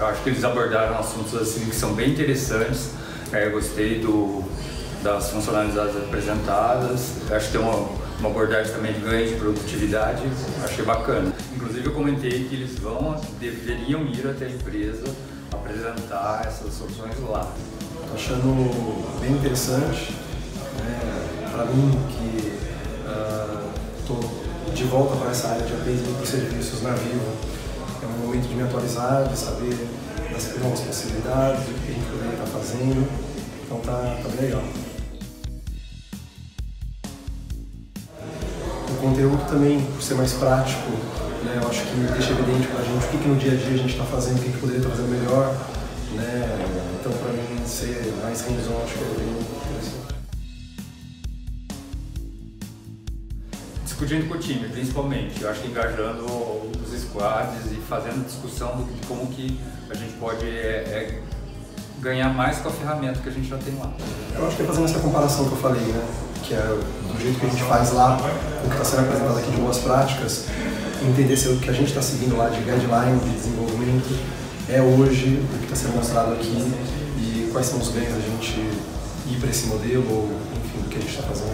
Eu acho que eles abordaram assuntos assim que são bem interessantes. É, eu gostei do, das funcionalidades apresentadas. Eu acho que tem uma, uma abordagem também de ganho de produtividade. Achei bacana. Inclusive eu comentei que eles vão, deveriam ir até a empresa apresentar essas soluções lá. Estou achando bem interessante. Né? Para mim, que estou uh, de volta para essa área de atendimento de serviços na Vivo, é um momento de me atualizar, de saber das novas possibilidades, o que a gente poderia estar fazendo. Então tá, tá bem legal. O conteúdo também, por ser mais prático, né, eu acho que deixa evidente para a gente o que, que no dia a dia a gente está fazendo, o que, que poderia estar fazendo melhor. Né? Então, para mim, ser mais hands-on, acho que é bem Discutindo com o time, principalmente. Eu acho que engajando os squads e fazendo discussão de como que a gente pode é, é, ganhar mais com a ferramenta que a gente já tem lá. Eu acho que é fazendo essa comparação que eu falei, né? Que é do jeito que a gente faz lá, o que está sendo apresentado aqui de boas práticas, entender se o que a gente está seguindo lá de guideline de desenvolvimento é hoje o que está sendo mostrado aqui e quais são os ganhos da gente ir para esse modelo ou enfim, do que a gente está fazendo.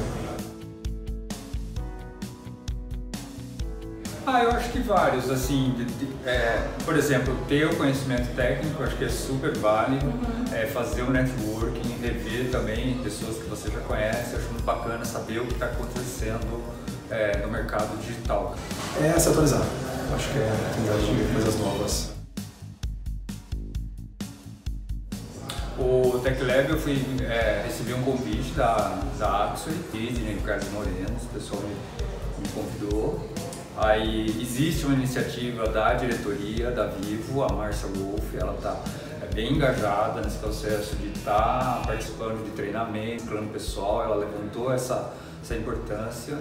Ah, eu acho que vários, assim, de, de, é, por exemplo, ter o conhecimento técnico, acho que é super válido, uhum. é, fazer o networking, rever também pessoas que você já conhece, acho muito bacana saber o que está acontecendo é, no mercado digital. É se atualizar, acho que é a oportunidade de coisas novas. O Tech Lab eu fui, é, recebi um convite da, da e né, Ricardo Moreno, o pessoal me, me convidou. Aí existe uma iniciativa da diretoria da Vivo, a Marcia Wolf, ela está é, bem engajada nesse processo de estar tá participando de treinamento, plano pessoal, ela levantou essa, essa importância.